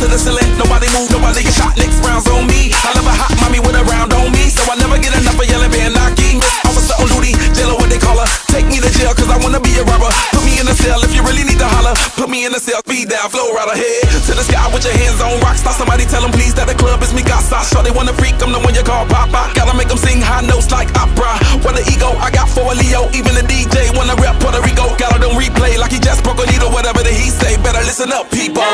to the ceiling. Nobody move, nobody get shot. Next round's on me. I love a hot mommy with a round on me. So I never get enough of yelling, being knocky. Miss officer on duty, J-Lo what they call her. Take me to jail, cause I wanna be a robber. Put me in a cell if you really need to holler. Put me in a cell, speed down, flow right ahead. To the sky with your hands on rock. Stop somebody tell them please that the club is me. Got Sure they wanna freak, I'm the one you call Papa. Gotta make them sing high notes like opera. What an ego, I got for a Leo. Even the DJ wanna rep Puerto Rico. Gotta don't replay like he just broke a needle. Whatever that he say, better listen up, people.